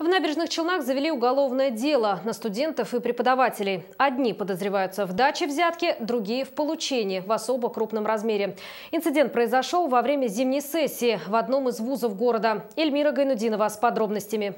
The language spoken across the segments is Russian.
В набережных Челнах завели уголовное дело на студентов и преподавателей. Одни подозреваются в даче взятки, другие в получении в особо крупном размере. Инцидент произошел во время зимней сессии в одном из вузов города. Эльмира Гайнудинова с подробностями.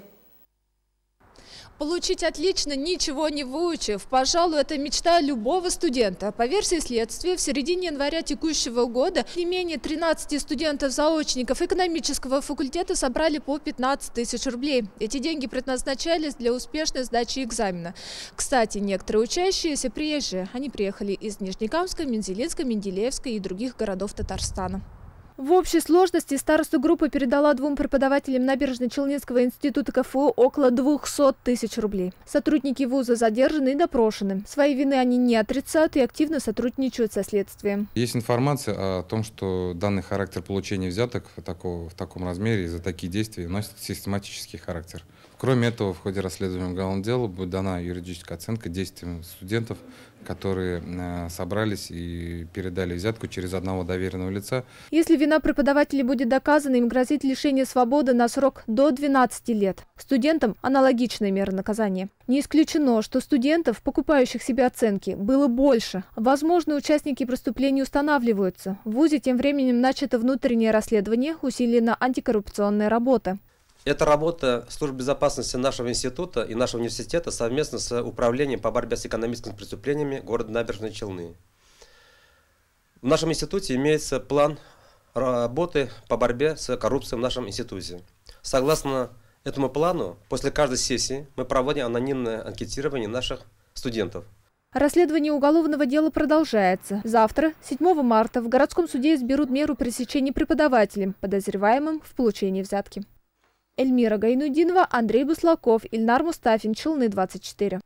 Получить отлично, ничего не выучив. Пожалуй, это мечта любого студента. По версии следствия, в середине января текущего года не менее 13 студентов-заочников экономического факультета собрали по 15 тысяч рублей. Эти деньги предназначались для успешной сдачи экзамена. Кстати, некоторые учащиеся приезжие. Они приехали из Нижнекамска, Мензелинска, Менделеевска и других городов Татарстана. В общей сложности старосту группы передала двум преподавателям Набережно-Челнинского института КФУ около 200 тысяч рублей. Сотрудники вуза задержаны и допрошены. Свои вины они не отрицают и активно сотрудничают со следствием. Есть информация о том, что данный характер получения взяток в, в таком размере и за такие действия носит систематический характер. Кроме этого, в ходе расследования уголовного дела будет дана юридическая оценка действиям студентов, которые э, собрались и передали взятку через одного доверенного лица. Если вина преподавателей будет доказана, им грозит лишение свободы на срок до 12 лет. Студентам аналогичная мера наказания. Не исключено, что студентов, покупающих себе оценки, было больше. Возможно, участники преступлений устанавливаются. В ВУЗе тем временем начато внутреннее расследование, усилена антикоррупционная работа. Это работа службы безопасности нашего института и нашего университета совместно с Управлением по борьбе с экономическими преступлениями города Набережные Челны. В нашем институте имеется план работы по борьбе с коррупцией в нашем институте. Согласно этому плану, после каждой сессии мы проводим анонимное анкетирование наших студентов. Расследование уголовного дела продолжается. Завтра, 7 марта, в городском суде изберут меру пресечения преподавателям, подозреваемым в получении взятки. Эльмира Гайнудинова, Андрей Буслаков, Ильнар Мустафин, Челны 24.